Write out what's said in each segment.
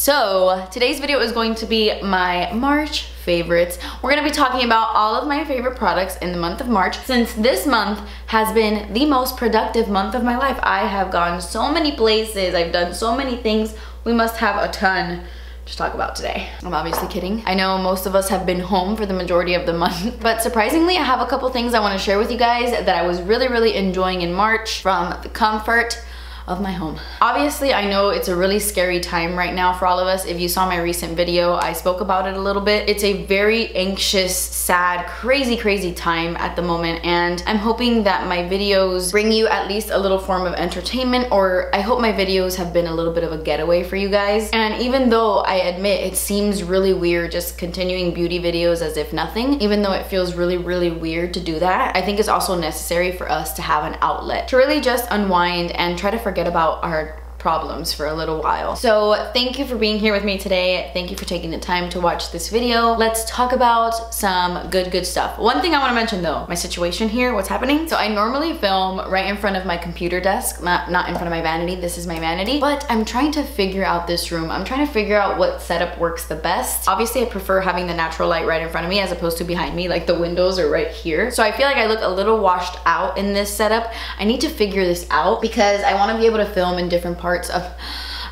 So today's video is going to be my March favorites. We're gonna be talking about all of my favorite products in the month of March since this month has been the most productive month of my life. I have gone so many places, I've done so many things. We must have a ton to talk about today. I'm obviously kidding. I know most of us have been home for the majority of the month, but surprisingly, I have a couple things I wanna share with you guys that I was really, really enjoying in March from the comfort of my home. Obviously, I know it's a really scary time right now for all of us. If you saw my recent video, I spoke about it a little bit. It's a very anxious, sad, crazy, crazy time at the moment. And I'm hoping that my videos bring you at least a little form of entertainment or I hope my videos have been a little bit of a getaway for you guys. And even though I admit it seems really weird just continuing beauty videos as if nothing, even though it feels really, really weird to do that, I think it's also necessary for us to have an outlet to really just unwind and try to forget about our problems for a little while. So thank you for being here with me today. Thank you for taking the time to watch this video. Let's talk about some good, good stuff. One thing I wanna mention though, my situation here, what's happening. So I normally film right in front of my computer desk, not, not in front of my vanity. This is my vanity, but I'm trying to figure out this room. I'm trying to figure out what setup works the best. Obviously I prefer having the natural light right in front of me as opposed to behind me, like the windows are right here. So I feel like I look a little washed out in this setup. I need to figure this out because I wanna be able to film in different parts parts of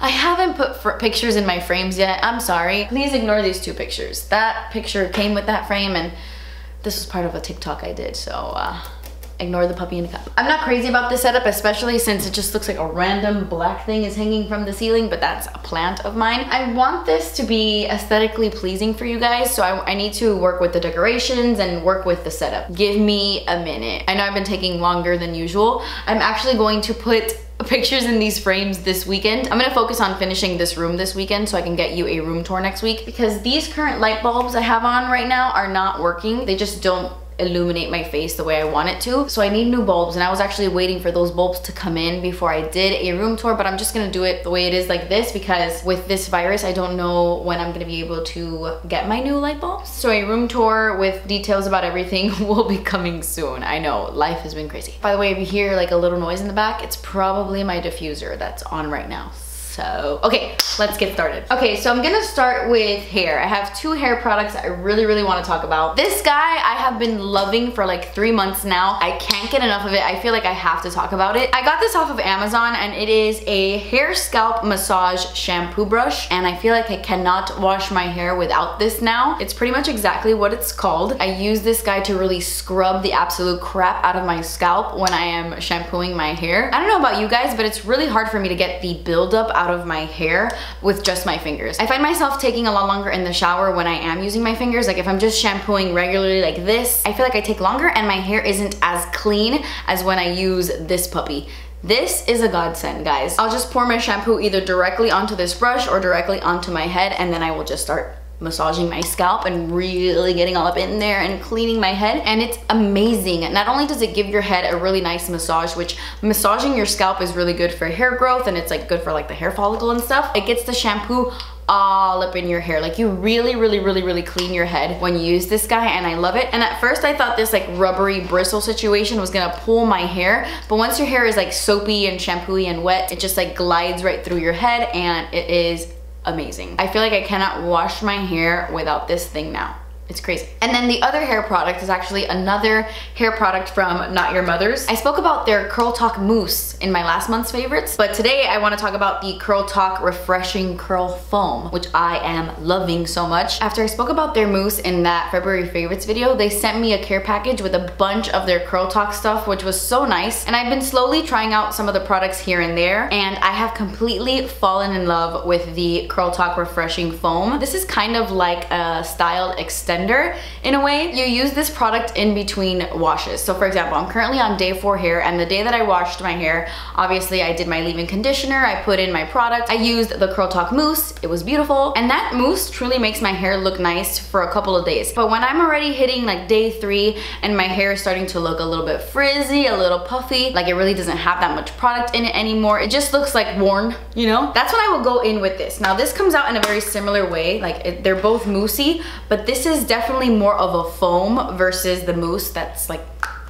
I haven't put pictures in my frames yet. I'm sorry. Please ignore these two pictures. That picture came with that frame and this was part of a TikTok I did, so uh, ignore the puppy in a cup. I'm not crazy about this setup, especially since it just looks like a random black thing is hanging from the ceiling, but that's a plant of mine. I want this to be aesthetically pleasing for you guys, so I, I need to work with the decorations and work with the setup. Give me a minute. I know I've been taking longer than usual. I'm actually going to put pictures in these frames this weekend. I'm gonna focus on finishing this room this weekend so I can get you a room tour next week because these current light bulbs I have on right now are not working. They just don't illuminate my face the way I want it to. So I need new bulbs and I was actually waiting for those bulbs to come in before I did a room tour, but I'm just gonna do it the way it is like this because with this virus, I don't know when I'm gonna be able to get my new light bulbs. So a room tour with details about everything will be coming soon. I know, life has been crazy. By the way, if you hear like a little noise in the back, it's probably my diffuser that's on right now. So, okay, let's get started. Okay, so I'm gonna start with hair. I have two hair products I really, really wanna talk about. This guy I have been loving for like three months now. I can't get enough of it. I feel like I have to talk about it. I got this off of Amazon and it is a hair scalp massage shampoo brush and I feel like I cannot wash my hair without this now. It's pretty much exactly what it's called. I use this guy to really scrub the absolute crap out of my scalp when I am shampooing my hair. I don't know about you guys, but it's really hard for me to get the buildup out out of my hair with just my fingers. I find myself taking a lot longer in the shower when I am using my fingers. Like if I'm just shampooing regularly like this, I feel like I take longer and my hair isn't as clean as when I use this puppy. This is a godsend, guys. I'll just pour my shampoo either directly onto this brush or directly onto my head and then I will just start massaging my scalp and really getting all up in there and cleaning my head. And it's amazing. Not only does it give your head a really nice massage which massaging your scalp is really good for hair growth and it's like good for like the hair follicle and stuff it gets the shampoo all up in your hair. Like you really really really really clean your head when you use this guy and I love it. And at first I thought this like rubbery bristle situation was gonna pull my hair but once your hair is like soapy and shampooy and wet it just like glides right through your head and it is amazing. I feel like I cannot wash my hair without this thing now. It's crazy. And then the other hair product is actually another hair product from Not Your Mother's. I spoke about their Curl Talk Mousse in my last month's favorites, but today I wanna talk about the Curl Talk Refreshing Curl Foam, which I am loving so much. After I spoke about their mousse in that February favorites video, they sent me a care package with a bunch of their Curl Talk stuff, which was so nice. And I've been slowly trying out some of the products here and there, and I have completely fallen in love with the Curl Talk Refreshing Foam. This is kind of like a styled extension in a way. You use this product in between washes. So for example, I'm currently on day four hair and the day that I washed my hair, obviously I did my leave-in conditioner, I put in my product, I used the Curl Talk mousse, it was beautiful. And that mousse truly makes my hair look nice for a couple of days. But when I'm already hitting like day three and my hair is starting to look a little bit frizzy, a little puffy, like it really doesn't have that much product in it anymore. It just looks like worn, you know? That's when I will go in with this. Now this comes out in a very similar way, like it, they're both moussey, but this is definitely more of a foam versus the mousse that's like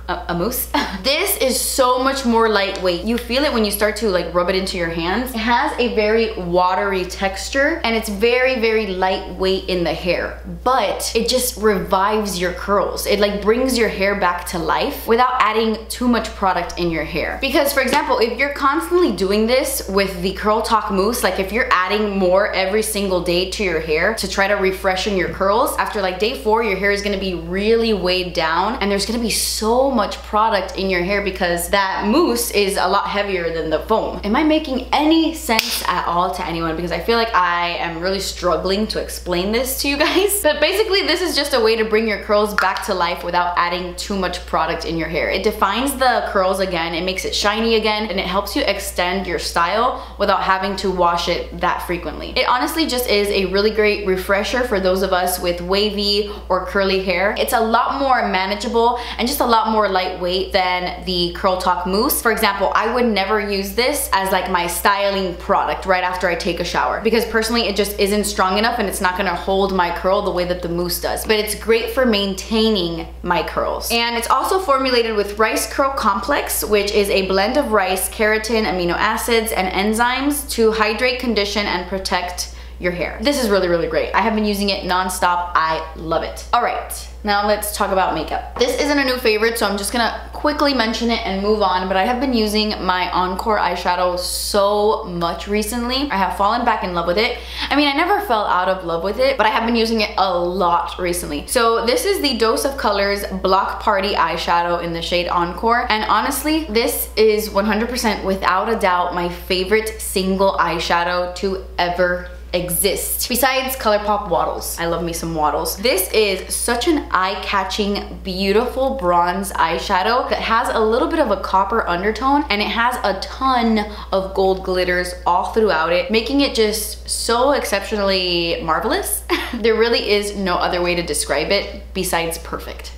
a, a mousse. this is so much more lightweight. You feel it when you start to like rub it into your hands. It has a very watery texture and it's very, very lightweight in the hair, but it just revives your curls. It like brings your hair back to life without adding too much product in your hair. Because for example, if you're constantly doing this with the Curl Talk Mousse, like if you're adding more every single day to your hair to try to refreshen your curls, after like day four, your hair is gonna be really weighed down and there's gonna be so much product in your hair because that mousse is a lot heavier than the foam. Am I making any sense at all to anyone? Because I feel like I am really struggling to explain this to you guys. But basically this is just a way to bring your curls back to life without adding too much product in your hair. It defines the curls again, it makes it shiny again, and it helps you extend your style without having to wash it that frequently. It honestly just is a really great refresher for those of us with wavy or curly hair. It's a lot more manageable and just a lot more lightweight than the Curl Talk Mousse. For example, I would never use this as like my styling product right after I take a shower because personally it just isn't strong enough and it's not gonna hold my curl the way that the mousse does. But it's great for maintaining my curls. And it's also formulated with Rice Curl Complex, which is a blend of rice, keratin, amino acids, and enzymes to hydrate, condition, and protect your hair. This is really, really great. I have been using it nonstop. I love it. All right. Now let's talk about makeup. This isn't a new favorite, so I'm just gonna quickly mention it and move on, but I have been using my Encore eyeshadow so much recently. I have fallen back in love with it. I mean, I never fell out of love with it, but I have been using it a lot recently. So this is the Dose of Colors Block Party eyeshadow in the shade Encore, and honestly, this is 100% without a doubt my favorite single eyeshadow to ever exist besides ColourPop Waddles. I love me some Waddles. This is such an eye-catching, beautiful bronze eyeshadow that has a little bit of a copper undertone and it has a ton of gold glitters all throughout it, making it just so exceptionally marvelous. there really is no other way to describe it besides perfect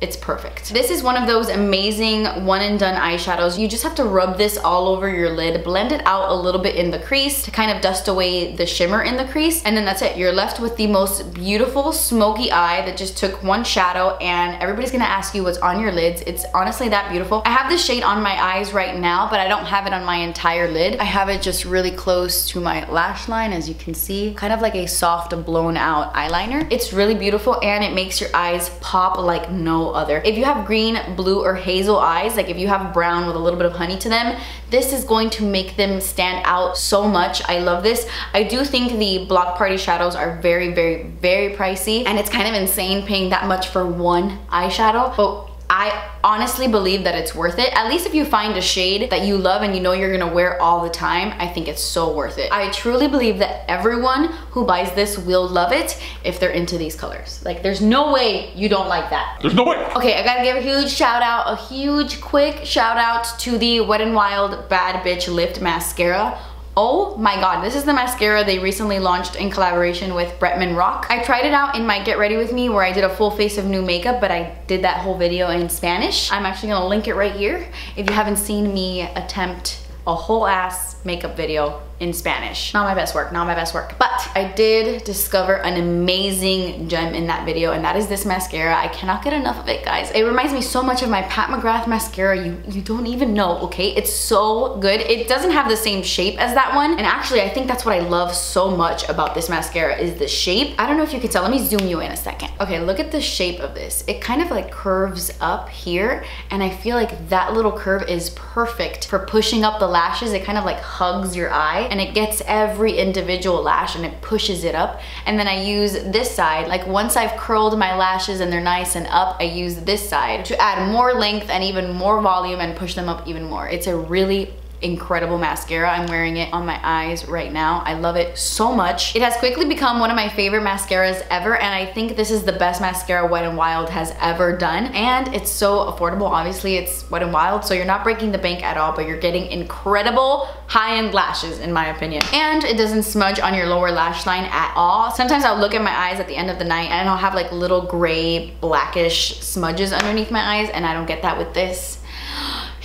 it's perfect. This is one of those amazing one and done eyeshadows. You just have to rub this all over your lid, blend it out a little bit in the crease to kind of dust away the shimmer in the crease, and then that's it. You're left with the most beautiful smoky eye that just took one shadow and everybody's gonna ask you what's on your lids. It's honestly that beautiful. I have this shade on my eyes right now, but I don't have it on my entire lid. I have it just really close to my lash line, as you can see, kind of like a soft blown out eyeliner. It's really beautiful and it makes your eyes pop like no other. If you have green, blue, or hazel eyes, like if you have brown with a little bit of honey to them, this is going to make them stand out so much. I love this. I do think the Block Party shadows are very, very, very pricey, and it's kind of insane paying that much for one eyeshadow, but I honestly believe that it's worth it. At least if you find a shade that you love and you know you're gonna wear all the time, I think it's so worth it. I truly believe that everyone who buys this will love it if they're into these colors. Like there's no way you don't like that. There's no way. Okay, I gotta give a huge shout out, a huge quick shout out to the Wet n Wild Bad Bitch Lift Mascara. Oh my god, this is the mascara they recently launched in collaboration with Bretman Rock. I tried it out in my Get Ready With Me where I did a full face of new makeup, but I did that whole video in Spanish. I'm actually gonna link it right here if you haven't seen me attempt a whole ass makeup video in Spanish. Not my best work, not my best work. But I did discover an amazing gem in that video and that is this mascara. I cannot get enough of it, guys. It reminds me so much of my Pat McGrath mascara. You, you don't even know, okay? It's so good. It doesn't have the same shape as that one. And actually, I think that's what I love so much about this mascara is the shape. I don't know if you can tell. Let me zoom you in a second. Okay, look at the shape of this. It kind of like curves up here and I feel like that little curve is perfect for pushing up the lashes. It kind of like hugs your eye and it gets every individual lash and it pushes it up. And then I use this side, like once I've curled my lashes and they're nice and up, I use this side to add more length and even more volume and push them up even more. It's a really incredible mascara. I'm wearing it on my eyes right now. I love it so much. It has quickly become one of my favorite mascaras ever and I think this is the best mascara Wet n Wild has ever done and it's so affordable. Obviously it's Wet n Wild so you're not breaking the bank at all but you're getting incredible high-end lashes in my opinion. And it doesn't smudge on your lower lash line at all. Sometimes I'll look at my eyes at the end of the night and I'll have like little gray blackish smudges underneath my eyes and I don't get that with this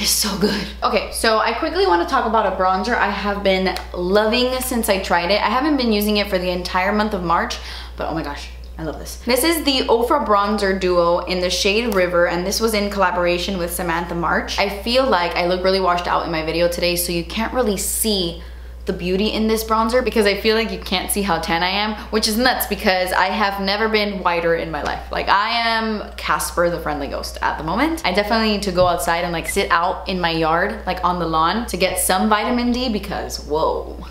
is so good. Okay, so I quickly want to talk about a bronzer I have been loving since I tried it. I haven't been using it for the entire month of March, but oh my gosh, I love this. This is the Ofra Bronzer Duo in the shade River, and this was in collaboration with Samantha March. I feel like I look really washed out in my video today, so you can't really see the beauty in this bronzer because I feel like you can't see how tan I am, which is nuts because I have never been whiter in my life. Like I am Casper the Friendly Ghost at the moment. I definitely need to go outside and like sit out in my yard, like on the lawn to get some vitamin D because whoa.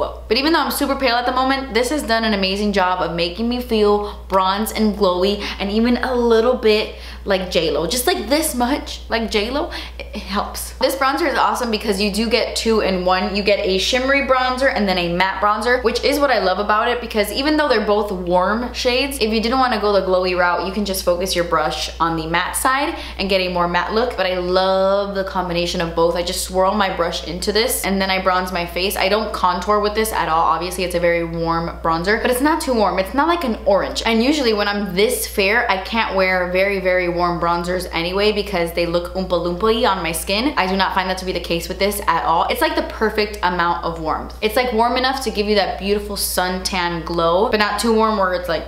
Whoa. But even though I'm super pale at the moment, this has done an amazing job of making me feel bronze and glowy and even a little bit like J-Lo. Just like this much, like J-Lo, it helps. This bronzer is awesome because you do get two in one. You get a shimmery bronzer and then a matte bronzer, which is what I love about it because even though they're both warm shades, if you didn't want to go the glowy route, you can just focus your brush on the matte side and get a more matte look. But I love the combination of both. I just swirl my brush into this and then I bronze my face. I don't contour with this at all. Obviously, it's a very warm bronzer, but it's not too warm. It's not like an orange. And usually when I'm this fair, I can't wear very, very warm bronzers anyway because they look oompa loompa on my skin. I do not find that to be the case with this at all. It's like the perfect amount of warmth. It's like warm enough to give you that beautiful suntan glow, but not too warm where it's like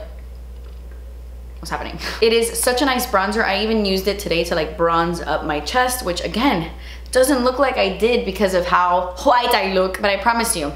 what's happening. It is such a nice bronzer. I even used it today to like bronze up my chest, which again, doesn't look like I did because of how white I look, but I promise you,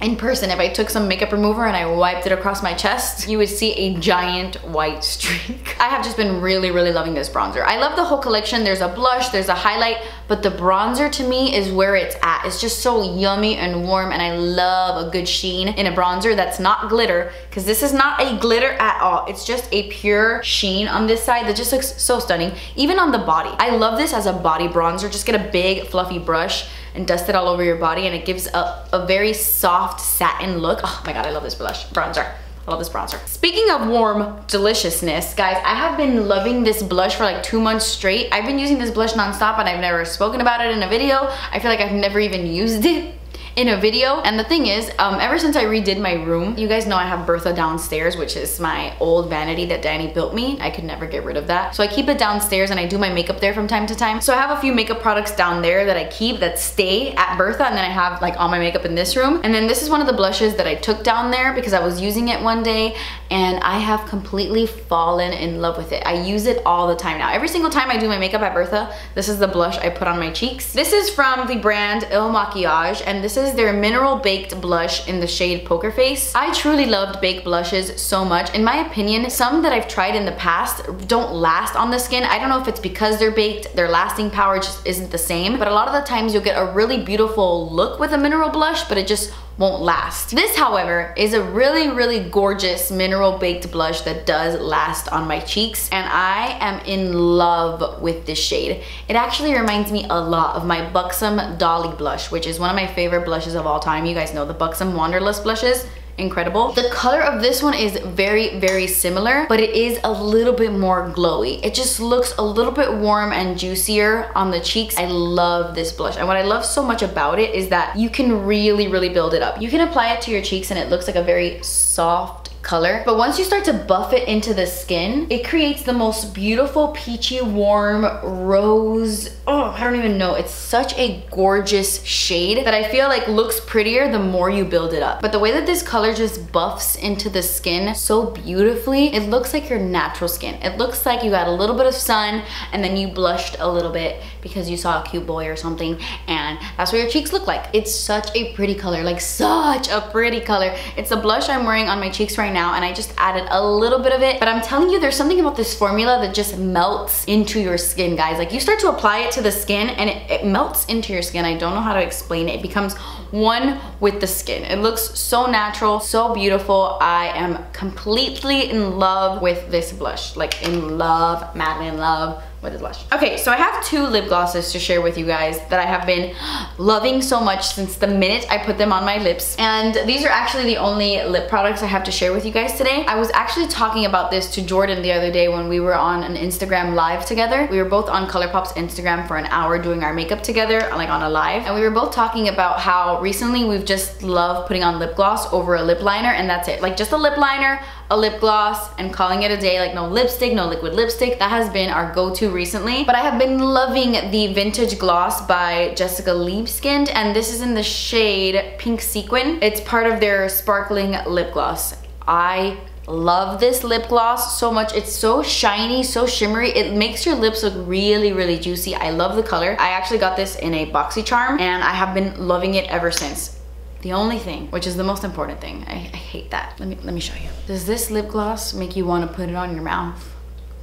in person, if I took some makeup remover and I wiped it across my chest, you would see a giant white streak. I have just been really, really loving this bronzer. I love the whole collection. There's a blush, there's a highlight, but the bronzer to me is where it's at. It's just so yummy and warm and I love a good sheen in a bronzer that's not glitter because this is not a glitter at all. It's just a pure sheen on this side that just looks so stunning. Even on the body. I love this as a body bronzer. Just get a big fluffy brush and dust it all over your body and it gives a, a very soft satin look. Oh my god, I love this blush, bronzer. I love this bronzer. Speaking of warm deliciousness, guys, I have been loving this blush for like two months straight. I've been using this blush nonstop and I've never spoken about it in a video. I feel like I've never even used it in a video. And the thing is, um, ever since I redid my room, you guys know I have Bertha downstairs, which is my old vanity that Danny built me. I could never get rid of that. So I keep it downstairs and I do my makeup there from time to time. So I have a few makeup products down there that I keep that stay at Bertha and then I have like all my makeup in this room. And then this is one of the blushes that I took down there because I was using it one day and I have completely fallen in love with it. I use it all the time now. Every single time I do my makeup at Bertha, this is the blush I put on my cheeks. This is from the brand Il Makiage and this is is their Mineral Baked Blush in the shade Poker Face. I truly loved baked blushes so much. In my opinion, some that I've tried in the past don't last on the skin. I don't know if it's because they're baked, their lasting power just isn't the same, but a lot of the times you'll get a really beautiful look with a mineral blush, but it just won't last. This, however, is a really, really gorgeous mineral baked blush that does last on my cheeks, and I am in love with this shade. It actually reminds me a lot of my Buxom Dolly blush, which is one of my favorite blushes of all time. You guys know the Buxom Wanderlust blushes incredible. The color of this one is very, very similar, but it is a little bit more glowy. It just looks a little bit warm and juicier on the cheeks. I love this blush. And what I love so much about it is that you can really, really build it up. You can apply it to your cheeks and it looks like a very soft color. But once you start to buff it into the skin, it creates the most beautiful peachy warm rose. Oh, I don't even know. It's such a gorgeous shade that I feel like looks prettier the more you build it up. But the way that this color just buffs into the skin so beautifully, it looks like your natural skin. It looks like you got a little bit of sun and then you blushed a little bit because you saw a cute boy or something and that's what your cheeks look like. It's such a pretty color, like such a pretty color. It's a blush I'm wearing on my cheeks right now now and I just added a little bit of it. But I'm telling you, there's something about this formula that just melts into your skin, guys. Like you start to apply it to the skin and it, it melts into your skin. I don't know how to explain it. It becomes one with the skin. It looks so natural, so beautiful. I am completely in love with this blush. Like in love, madly in love with this blush. Okay, so I have two lip glosses to share with you guys that I have been loving so much since the minute I put them on my lips. And these are actually the only lip products I have to share with you guys today. I was actually talking about this to Jordan the other day when we were on an Instagram live together. We were both on ColourPop's Instagram for an hour doing our makeup together, like on a live. And we were both talking about how recently we've just loved putting on lip gloss over a lip liner and that's it. Like just a lip liner, a lip gloss and calling it a day like no lipstick no liquid lipstick that has been our go-to recently but I have been loving the vintage gloss by Jessica Liebeskind and this is in the shade pink sequin it's part of their sparkling lip gloss I love this lip gloss so much. It's so shiny, so shimmery. It makes your lips look really, really juicy. I love the color. I actually got this in a BoxyCharm and I have been loving it ever since. The only thing, which is the most important thing, I, I hate that. Let me, let me show you. Does this lip gloss make you want to put it on your mouth?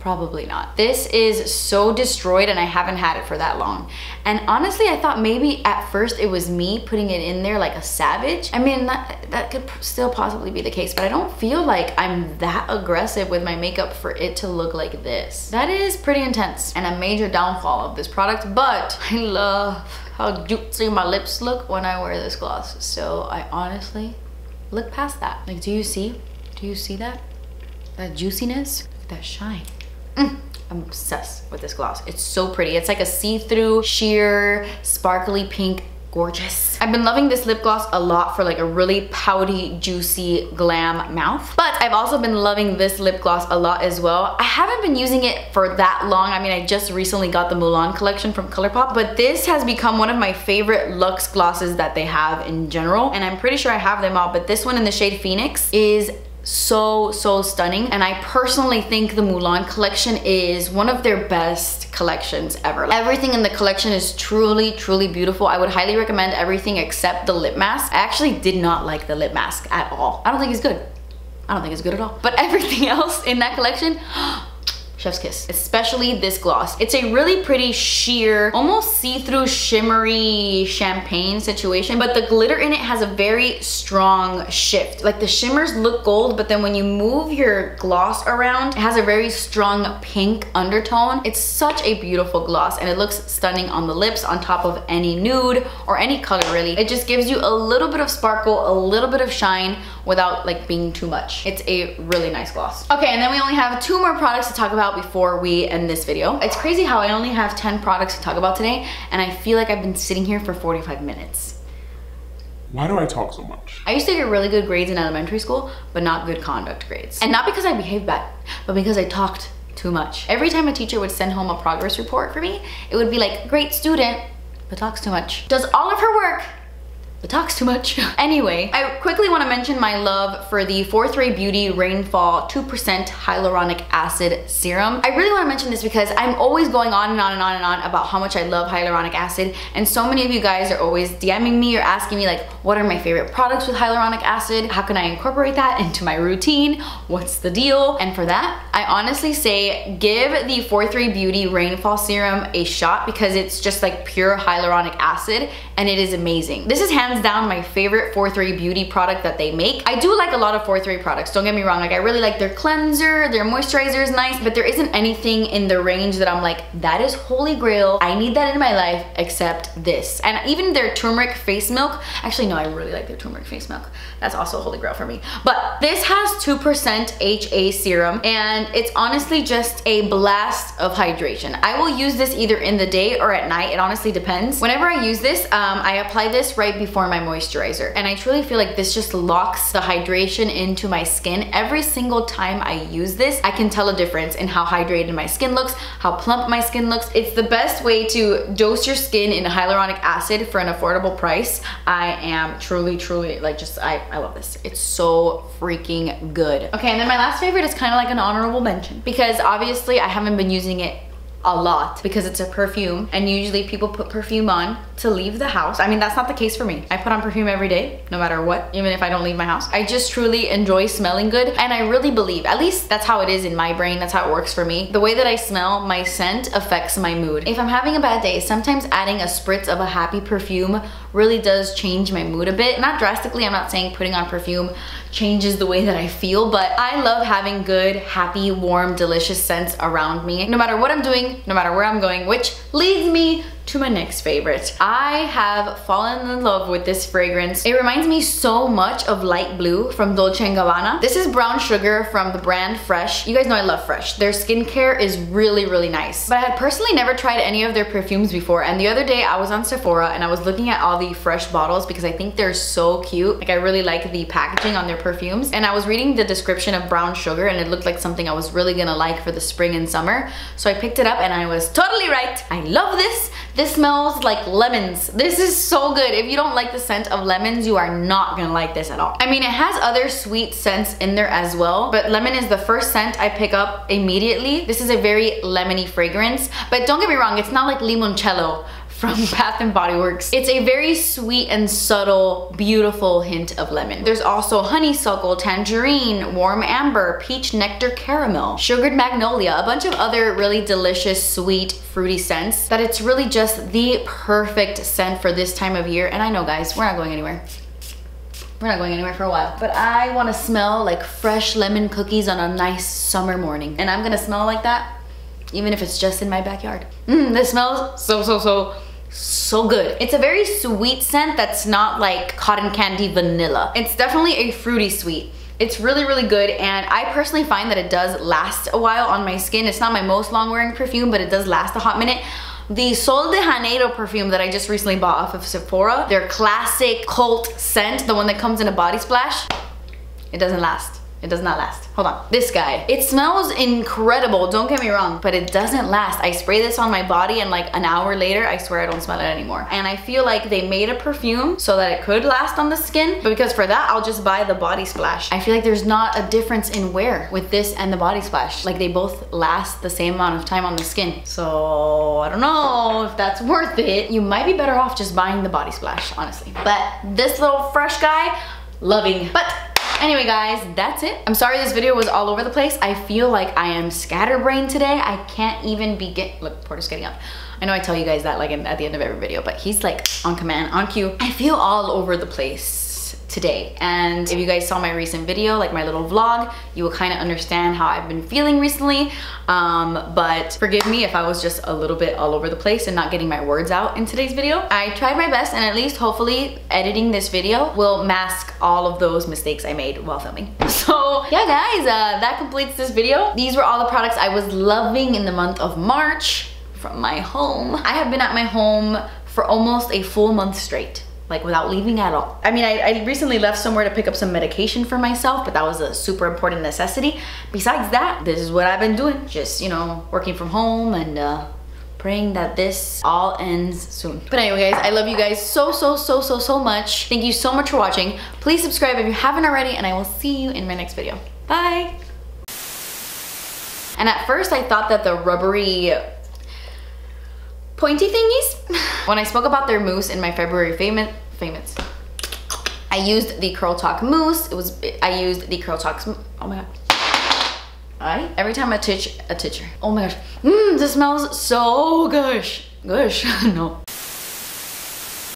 Probably not. This is so destroyed and I haven't had it for that long. And honestly, I thought maybe at first it was me putting it in there like a savage. I mean, that, that could still possibly be the case, but I don't feel like I'm that aggressive with my makeup for it to look like this. That is pretty intense and a major downfall of this product, but I love how juicy my lips look when I wear this gloss. So I honestly look past that. Like, do you see? Do you see that? That juiciness? that shine. Mm, I'm obsessed with this gloss. It's so pretty. It's like a see-through, sheer, sparkly pink gorgeous. I've been loving this lip gloss a lot for like a really pouty, juicy, glam mouth. But I've also been loving this lip gloss a lot as well. I haven't been using it for that long. I mean, I just recently got the Mulan collection from ColourPop, but this has become one of my favorite luxe glosses that they have in general. And I'm pretty sure I have them all, but this one in the shade Phoenix is so so stunning and I personally think the Mulan collection is one of their best collections ever. Everything in the collection is truly truly beautiful. I would highly recommend everything except the lip mask. I actually did not like the lip mask at all. I don't think it's good. I don't think it's good at all. But everything else in that collection chef's kiss, especially this gloss. It's a really pretty sheer, almost see-through shimmery champagne situation, but the glitter in it has a very strong shift. Like the shimmers look gold, but then when you move your gloss around, it has a very strong pink undertone. It's such a beautiful gloss and it looks stunning on the lips on top of any nude or any color really. It just gives you a little bit of sparkle, a little bit of shine without like being too much. It's a really nice gloss. Okay, and then we only have two more products to talk about before we end this video. It's crazy how I only have 10 products to talk about today and I feel like I've been sitting here for 45 minutes. Why do I talk so much? I used to get really good grades in elementary school, but not good conduct grades. And not because I behaved bad, but because I talked too much. Every time a teacher would send home a progress report for me, it would be like, great student, but talks too much. Does all of her work, but talks too much. anyway, I quickly want to mention my love for the Fourth Ray Beauty Rainfall 2% Hyaluronic Acid Serum. I really want to mention this because I'm always going on and on and on and on about how much I love hyaluronic acid and so many of you guys are always DMing me or asking me like, what are my favorite products with hyaluronic acid? How can I incorporate that into my routine? What's the deal? And for that, I honestly say give the Fourth Ray Beauty Rainfall Serum a shot because it's just like pure hyaluronic acid and it is amazing. This is hands down my favorite Fourth Ray beauty product that they make. I do like a lot of Fourth Ray products, don't get me wrong. Like I really like their cleanser, their moisturizer is nice, but there isn't anything in the range that I'm like, that is holy grail. I need that in my life except this. And even their turmeric face milk, actually no, I really like their turmeric face milk. That's also holy grail for me. But this has 2% HA serum and it's honestly just a blast of hydration. I will use this either in the day or at night. It honestly depends. Whenever I use this, um, I apply this right before my moisturizer. And I truly feel like this just locks the hydration into my skin. Every single time I use this, I can tell a difference in how hydrated my skin looks, how plump my skin looks. It's the best way to dose your skin in hyaluronic acid for an affordable price. I am truly, truly like just, I, I love this. It's so freaking good. Okay, and then my last favorite is kind of like an honorable mention because obviously I haven't been using it a lot because it's a perfume and usually people put perfume on to leave the house. I mean, that's not the case for me. I put on perfume every day, no matter what, even if I don't leave my house. I just truly enjoy smelling good and I really believe, at least that's how it is in my brain, that's how it works for me. The way that I smell, my scent affects my mood. If I'm having a bad day, sometimes adding a spritz of a happy perfume really does change my mood a bit. Not drastically, I'm not saying putting on perfume changes the way that I feel, but I love having good, happy, warm, delicious scents around me, no matter what I'm doing, no matter where I'm going, which leads me to my next favorite. I have fallen in love with this fragrance. It reminds me so much of Light Blue from Dolce & Gabbana. This is brown sugar from the brand Fresh. You guys know I love Fresh. Their skincare is really, really nice. But I had personally never tried any of their perfumes before. And the other day I was on Sephora and I was looking at all the Fresh bottles because I think they're so cute. Like I really like the packaging on their perfumes. And I was reading the description of brown sugar and it looked like something I was really gonna like for the spring and summer. So I picked it up and I was totally right. I love this This smells like lemons. This is so good. If you don't like the scent of lemons, you are not gonna like this at all. I mean, it has other sweet scents in there as well, but lemon is the first scent I pick up immediately. This is a very lemony fragrance, but don't get me wrong, it's not like limoncello from Bath and Body Works. It's a very sweet and subtle, beautiful hint of lemon. There's also honeysuckle, tangerine, warm amber, peach nectar caramel, sugared magnolia, a bunch of other really delicious, sweet, fruity scents that it's really just the perfect scent for this time of year. And I know guys, we're not going anywhere. We're not going anywhere for a while. But I wanna smell like fresh lemon cookies on a nice summer morning. And I'm gonna smell like that even if it's just in my backyard. Mmm, this smells so, so, so, so good. It's a very sweet scent that's not like cotton candy vanilla. It's definitely a fruity sweet. It's really, really good and I personally find that it does last a while on my skin. It's not my most long wearing perfume, but it does last a hot minute. The Sol de Janeiro perfume that I just recently bought off of Sephora, their classic cult scent, the one that comes in a body splash, it doesn't last. It does not last. Hold on. This guy. It smells incredible, don't get me wrong, but it doesn't last. I spray this on my body and like an hour later, I swear I don't smell it anymore. And I feel like they made a perfume so that it could last on the skin, but because for that, I'll just buy the body splash. I feel like there's not a difference in wear with this and the body splash. Like they both last the same amount of time on the skin. So I don't know if that's worth it. You might be better off just buying the body splash, honestly. But this little fresh guy, loving. But Anyway guys, that's it. I'm sorry this video was all over the place. I feel like I am scatterbrained today. I can't even begin. Look, Porter's getting up. I know I tell you guys that like at the end of every video, but he's like on command, on cue. I feel all over the place today. And if you guys saw my recent video, like my little vlog, you will kind of understand how I've been feeling recently. Um, but forgive me if I was just a little bit all over the place and not getting my words out in today's video. I tried my best and at least hopefully editing this video will mask all of those mistakes I made while filming. So yeah guys, uh, that completes this video. These were all the products I was loving in the month of March from my home. I have been at my home for almost a full month straight like without leaving at all. I mean, I, I, recently left somewhere to pick up some medication for myself, but that was a super important necessity. Besides that, this is what I've been doing. Just, you know, working from home and uh, praying that this all ends soon. But anyway, guys, I love you guys so, so, so, so, so much. Thank you so much for watching. Please subscribe if you haven't already, and I will see you in my next video. Bye. And at first I thought that the rubbery pointy thingies. when I spoke about their mousse in my February famous, famous, I used the Curl Talk mousse. It was, I used the Curl Talk, oh my God. I, every time I touch a teacher, oh my gosh, mmm, this smells so gush, gush, no.